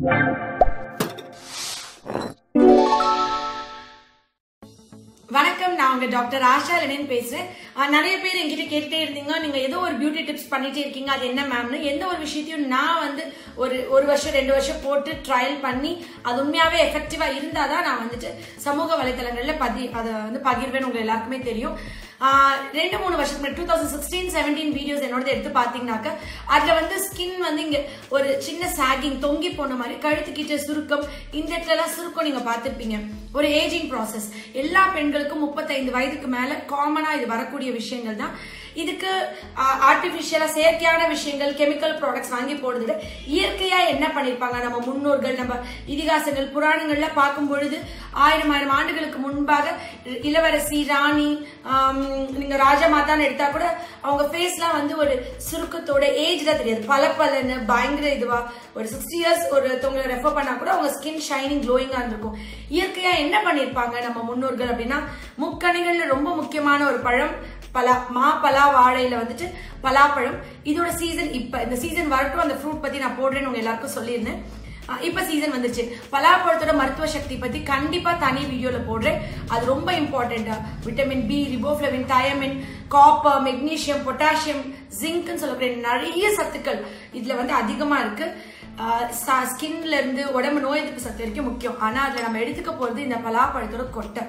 Yeah. உங்க doctor Asha Lenin பேசுறேன் நிறைய பேர் என்கிட்ட கேட்டுட்டே இருந்தீங்க. நீங்க ஏதோ ஒரு பியூட்டி டிப்ஸ் பண்ணிட்டே இருக்கீங்க. அது என்ன மேம்னு எந்த ஒரு விஷயத்தையும் நான் வந்து ஒரு ஒரு வருஷம் ரெண்டு வருஷம் போட்டு ட்ரையல் பண்ணி அது உண்மையாவே எஃபெக்டிவா இருந்தாதான் நான் வந்துட்டு சமூக வலைதளங்கள்ல பதி அதை வந்து பகிர்வேன் உங்க எல்லாருக்குமே தெரியும். ரெண்டு மூணு வருஷத்துக்கு two thousand sixteen seventeen videos என்னோட எடுத்து பாத்தீங்கன்னாக்க அதுல வந்து ஸ்கின் வந்து இங்க ஒரு சின்ன சாகிங் தொங்கி போன மாதிரி கழுத்துக்கிட்ட சுருக்கம் இந்த இடத்துல எல்லாம் சுருக்கம் நீங்க பார்த்துருப்பீங்க. ஒரு ஏஜிங் ப்ராசஸ் எல்லா பெண்களுக்கும் முப்பத்தைந்து வயதுக்கு மேல காமனா இது வரக்கூடிய விஷயங்கள் தான் இதுக்கு ஆர்டிபிஷியலா செயற்கையான விஷயங்கள் கெமிக்கல் ப்ராடக்ட்ஸ் வாங்கி போடுறது இயற்கையா என்ன பண்ணிருப்பாங்க? நம்ம முன்னோர்கள் நம்ம இதிகாசங்கள் புராணங்கள்ல பார்க்கும் பொழுது ஆயிரம் ஆயிரம் ஆண்டுகளுக்கு முன்பாக இளவரசி ராணி ஆம், நீங்க ராஜமாதான்னு எடுத்தா கூட அவங்க ஃபேஸ்லாம் வந்து ஒரு சுருக்கத்தோட ஏஜ்ல தெரியாது. பல பலன்னு பயங்கர இதுவா ஒரு சிக்ஸ்டி இயர்ஸ் ஒருத்தவங்களை ரெஃபர் பண்ணா கூட அவங்க ஸ்கின் ஷைனிங் க்ளோயிங்கா இருந்திருக்கும். இயற்கையா என்ன பண்ணிருப்பாங்க நம்ம முன்னோர்கள் அப்படின்னா? முக்கணிகள்ல ரொம்ப முக்கியமான ஒரு பழம் பலா மா பலா வாழையில வந்துட்டு பலாப்பழம். இதோட சீசன் இப்ப இந்த சீசன் வரட்டும் அந்த ஃப்ரூட் பத்தி நான் போடுறேன்னு உங்க எல்லாருக்கும் சொல்லியிருந்தேன். இப்ப சீசன் வந்துச்சு. பலாப்பழத்தோட மருத்துவ சக்தி பத்தி கண்டிப்பா தனி வீடியோல போடுறேன். அது ரொம்ப இம்பார்ட்டன்டா vitamin B riboflavin thiamine copper magnesium potassium ஜிங்க்னு சொல்லக்கூடிய நிறைய சத்துக்கள் இதுல வந்து அதிகமா இருக்கு. ஸ்கின்ல இருந்து உடம்பு நோய் எதிர்ப்பு சத்து வரைக்கும் முக்கியம். ஆனா அதுல நம்ம எடுத்துக்க போறது இந்த பலாப்பழத்தோட கொட்டை.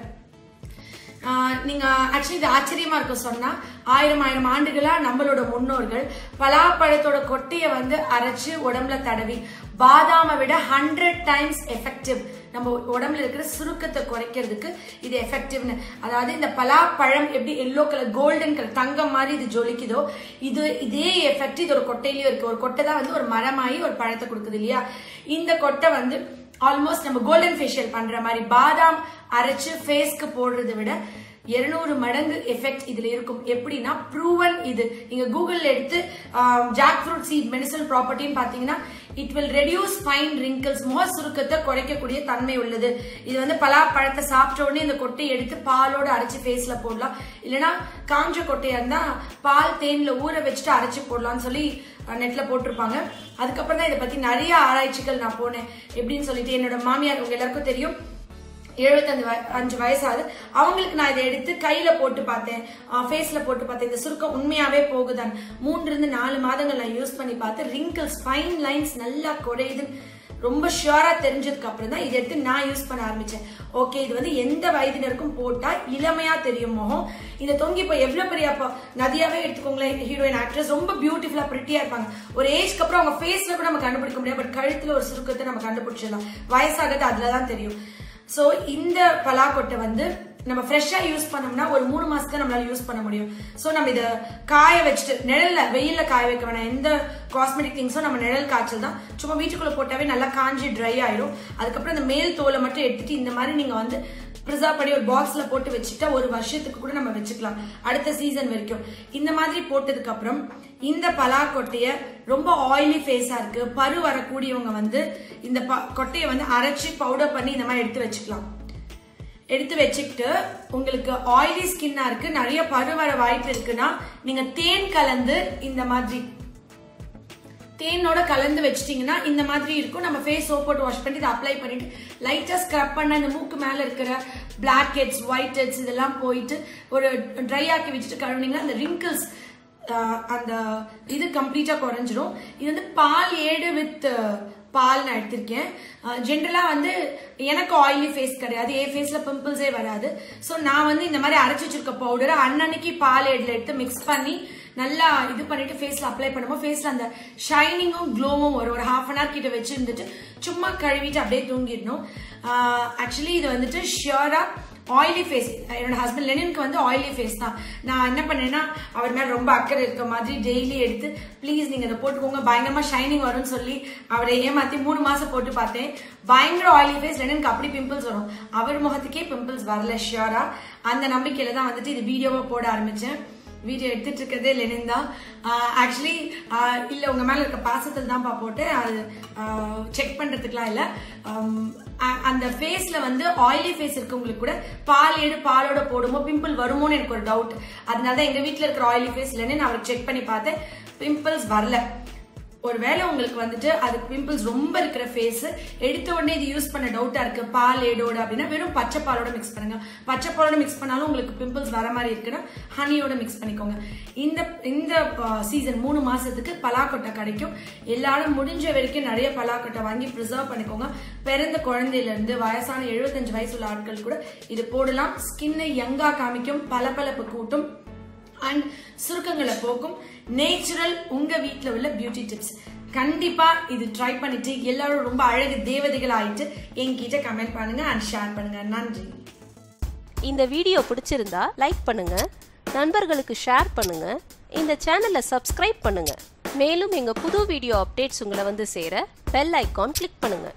நீங்க ஆக்சுவலி இது ஆச்சரியமா இருக்கும் சொன்னா ஆயிரம் ஆயிரம் ஆண்டுகளா நம்மளோட முன்னோர்கள் பலாப்பழத்தோட கொட்டையை வந்து அரைச்சு உடம்புல தடவி பாதாமை விட ஹண்ட்ரட் டைம்ஸ் எஃபெக்டிவ் நம்ம உடம்புல இருக்கிற சுருக்கத்தை குறைக்கிறதுக்கு இது எஃபெக்டிவ்னு அதாவது இந்த பலாப்பழம் எப்படி எல்லோ கலர் கோல்டன் கலர் தங்கம் மாதிரி இது ஜொலிக்குதோ இது இதே எஃபெக்ட் இது ஒரு கொட்டையிலயும் இருக்கு. ஒரு கொட்டை தான் வந்து ஒரு மரமாயி ஒரு பழத்தை கொடுக்குது இல்லையா? இந்த கொட்டை வந்து ஆல்மோஸ்ட் நம்ம கோல்டன் ஃபேஷியல் பண்ற மாதிரி பாதாம் அரைச்சு ஃபேஸ்க்கு போடுறதை விட 200 மடங்கு எஃபெக்ட் இதுல இருக்கும். எப்படின்னா ப்ரூவன் இது. நீங்க கூகுள் எடுத்து ஜாக் ஃப்ரூட் சீட் மெடிசனல் ப்ராப்பர்ட்டின்னு பாத்தீங்கன்னா it will reduce fine wrinkles முக சுருக்கத்தை குறைக்கக்கூடிய தன்மை உள்ளது. இது வந்து பலாப்பழத்தை சாப்பிட்ட உடனே இந்த கொட்டையை எடுத்து பாலோட அரைச்சு ஃபேஸ்ல போடலாம். இல்லைன்னா காஞ்ச கொட்டையா இருந்தா பால் தேன்ல ஊற வச்சுட்டு அரைச்சு போடலாம்னு சொல்லி நெட்ல போட்டிருப்பாங்க. அதுக்கப்புறம் தான் இதை பத்தி நிறைய ஆராய்ச்சிகள் நான் போனேன். எப்படின்னு சொல்லிட்டு என்னோட மாமியார் உங்க எல்லாருக்கும் தெரியும். எழுபத்தஞ்சு வய- அஞ்சு வயசாகுது. அவங்களுக்கு நான் இதை எடுத்து கையில போட்டு பார்த்தேன். ஃபேஸ்ல போட்டு பார்த்தேன். இந்த சுருக்கம் உண்மையாவே போகுதான் மூன்று இருந்து நாலு மாதங்கள் நான் யூஸ் பண்ணி பார்த்து ரிங்கிள்ஸ் ஃபைன் லைன்ஸ் நல்லா குறையுதுன்னு ரொம்ப ஷியூரா தெரிஞ்சதுக்கு அப்புறம் தான் இதை எடுத்து நான் யூஸ் பண்ண ஆரம்பிச்சேன். ஓகே இது வந்து எந்த வயதினருக்கும் போட்டா இளமையா தெரியும் முகம். இந்த தொங்கி இப்போ எவ்வளவு பெரிய அப்போ நதியாவே எடுத்துக்கோங்களேன் ஹீரோயின் ஆக்ட்ரஸ் ரொம்ப பியூட்டிஃபுல்லா பிரிட்டியா இருப்பாங்க. ஒரு ஏஜ்க்கு அப்புறம் அவங்க ஃபேஸ்ல கூட நம்ம கண்டுபிடிக்க முடியாது. பட் கழுத்துல ஒரு சுருக்கத்தை நம்ம கண்டுபிடிச்சிடலாம். வயசாகிறது அதுல தான் தெரியும். ஸோ இந்த பலாக்கொட்டை வந்து நம்ம ஃப்ரெஷ்ஷா யூஸ் பண்ணோம்னா ஒரு மூணு மாசத்துல நம்மளால யூஸ் பண்ண முடியும். ஸோ நம்ம இதை காய வச்சுட்டு நிழல்ல வெயில்ல காய வைக்க வேணாம். எந்த காஸ்மெட்டிக் திங்ஸும் நம்ம நிழல் காய்ச்சல் தான். சும்மா வீட்டுக்குள்ள போட்டாவே நல்லா காஞ்சி ட்ரை ஆயிடும் அதுக்கப்புறம் இந்த மேல் தோலை மட்டும் எடுத்துட்டு இந்த மாதிரி நீங்க வந்து ப்ரிசர்வ் பண்ணி ஒரு பாக்ஸ்ல போட்டு வச்சுட்டா ஒரு வருஷத்துக்கு கூட நம்ம வச்சுக்கலாம். அடுத்த சீசன் வரைக்கும். இந்த மாதிரி போட்டதுக்கு அப்புறம் இந்த பலாக்கொட்டையை ரொம்ப ஆயிலி ஃபேஸா இருக்கு. பரு வரக்கூடியவங்க வந்து இந்த ப- கொட்டையை வந்து அரைச்சி பவுடர் பண்ணி இந்த மாதிரி எடுத்து வச்சுக்கலாம். எடுத்து வச்சுக்கிட்டு உங்களுக்கு ஆயிலி ஸ்கின்னா இருக்கு. நிறைய பரு வர வாய்ப்பு இருக்குன்னா நீங்க தேன் கலந்து இந்த மாதிரி தேனோட கலந்து வச்சிட்டீங்கன்னா இந்த மாதிரி இருக்கும். நம்ம ஃபேஸ் சோப் போட்டு வாஷ் பண்ணி இதை அப்ளை பண்ணிட்டு லைட்டாக ஸ்க்ரப் பண்ண இந்த மூக்கு மேலே இருக்கிற பிளாக் ஹெட்ஸ் ஒயிட் ஹெட்ஸ் இதெல்லாம் போயிட்டு ஒரு ட்ரை ஆக்கி வச்சுட்டு கழுவுனீங்கன்னா அந்த ரிங்கிள்ஸ் அந்த இது கம்ப்ளீட்டாக குறைஞ்சிரும். இது வந்து பால் ஏடு வித் பால் நான் எடுத்திருக்கேன். ஜென்ரலாக வந்து எனக்கு ஆயிலி ஃபேஸ் கிடையாது. ஏ ஃபேஸில் பிம்பிள்ஸே வராது. ஸோ நான் வந்து இந்த மாதிரி அரைச்சி வச்சிருக்க பவுடரை அன்னன்னைக்கு பால் எடில் எடுத்து மிக்ஸ் பண்ணி நல்லா இது பண்ணிட்டு ஃபேஸில் அப்ளை பண்ணும்போது ஃபேஸில் அந்த ஷைனிங்கும் க்ளோவும் வரும். ஒரு ஹாஃப் அன் ஹவர் கிட்ட வச்சுருந்துட்டு சும்மா கழுவிட்டு அப்படியே தூங்கிடணும். ஆக்சுவலி இது வந்துட்டு ஷியோராக ஆயிலி ஃபேஸ் என்னோட ஹஸ்பண்ட் லெனினுக்கு வந்து ஆயிலி ஃபேஸ் தான். நான் என்ன பண்ணேன்னா அவர் மேலே ரொம்ப அக்கறை இருக்க மாதிரி டெய்லி எடுத்து ப்ளீஸ் நீங்கள் இதை போட்டுக்கோங்க. பயங்கரமாக ஷைனிங் வரும்னு சொல்லி அவரை ஏமா ஏமாத்தி மூணு மாசம் போட்டு பார்த்தேன். பயங்கர ஆயிலி ஃபேஸ் எனக்கு அப்படி பிம்பிள்ஸ் வரும். அவர் முகத்துக்கே பிம்பிள்ஸ் வரல ஷியரா அந்த நம்பிக்கையில தான் வந்துட்டு இது வீடியோவை போட ஆரம்பிச்சேன். வீடியோ எடுத்துட்டு இருக்கிறதே லெனின் தான். ஆக்சுவலி இல்ல உங்க மேல இருக்க பாசத்தில் தான்ப்பா போட்டு அது செக் பண்றதுக்குலாம் இல்ல. அ- அந்த ஃபேஸ்ல வந்து ஆயிலி ஃபேஸ் இருக்கவங்களுக்கு கூட பால் எடு பாலோட போடும்போது பிம்பிள் வருமோன்னு எனக்கு ஒரு டவுட் அதனால தான் எங்க வீட்ல இருக்கிற ஆயிலி ஃபேஸ் இல்லைன்னு நான் அவருக்கு செக் பண்ணி பார்த்தேன். பிம்பிள்ஸ் வரல. ஒருவேளை உங்களுக்கு வந்துட்டு அது பிம்பிள்ஸ் ரொம்ப இருக்கிற ஃபேஸ் எடுத்த உடனே இது யூஸ் பண்ண டவுட்டா இருக்கு. பால் ஏடோட அப்படின்னா வெறும் பச்சை பாலோட மிக்ஸ் பண்ணுங்க. பச்சை பாலோட மிக்ஸ் பண்ணாலும் உங்களுக்கு பிம்பிள்ஸ் வர மாதிரி இருக்குன்னா ஹனியோட மிக்ஸ் பண்ணிக்கோங்க. இந்த இந்த சீசன் மூணு மாசத்துக்கு பலாக்கொட்டை கிடைக்கும். எல்லாரும் முடிஞ்ச வரைக்கும் நிறைய பலாக்கொட்டை வாங்கி ப்ரிசர்வ் பண்ணிக்கோங்க. பிறந்த குழந்தையில இருந்து வயசான எழுபத்தஞ்சு வயசு உள்ள ஆட்கள் கூட இது போடலாம். ஸ்கின்னை யங்கா காமிக்கும். பளபளப்பு கூட்டும். அண்ட் சுருக்கங்களை போக்கும் நேச்சுரல் உங்க வீட்ல உள்ள பியூட்டி டிப்ஸ் கண்டிப்பா இது ட்ரை பண்ணிட்டு எல்லாரும் ரொம்ப அழகு தேவதைகள் ஆயிட்டு என்கிட்ட கமெண்ட் பண்ணுங்க அண்ட் ஷேர் பண்ணுங்க. நன்றி. இந்த வீடியோ பிடிச்சிருந்தா லைக் பண்ணுங்க நண்பர்களுக்கு ஷேர் பண்ணுங்க இந்த சேனலை சப்ஸ்கிரைப் பண்ணுங்க. மேலும் எங்க புது வீடியோ அப்டேட்ஸ் உங்களை வந்து சேர பெல் ஐக்கான் கிளிக் பண்ணுங்க.